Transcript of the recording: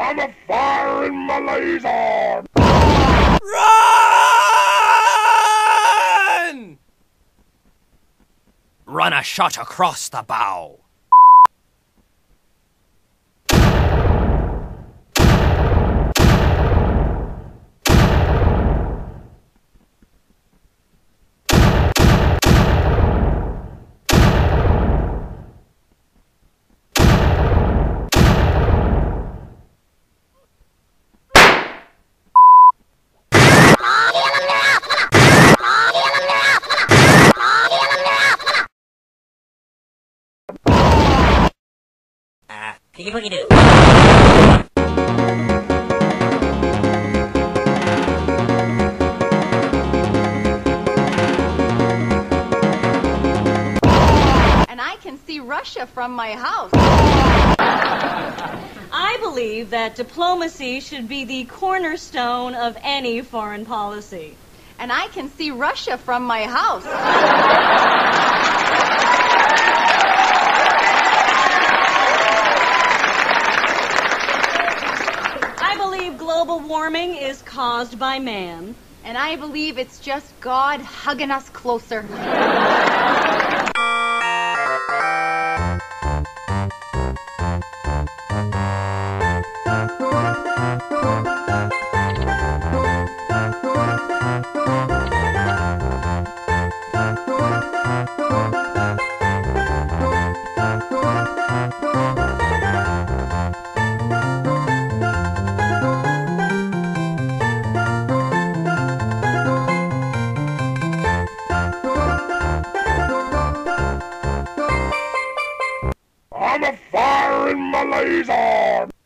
I'm a fire in my laser! Run! Run a shot across the bow. Piggy Doo. And I can see Russia from my house. I believe that diplomacy should be the cornerstone of any foreign policy. And I can see Russia from my house. I believe global warming is caused by man. And I believe it's just God hugging us closer. Fire in laser!